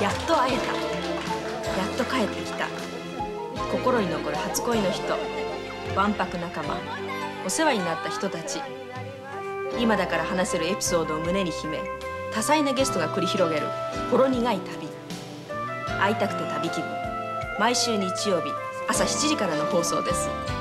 やっと会えた。やっと帰ってきた。心に残る初恋の人。わんぱく仲間。お世話になった人たち。今だから話せるエピソードを胸に秘め多彩なゲストが繰り広げる。ほろ苦い旅。会いたくて旅気分。毎週日曜日朝7時からの放送です。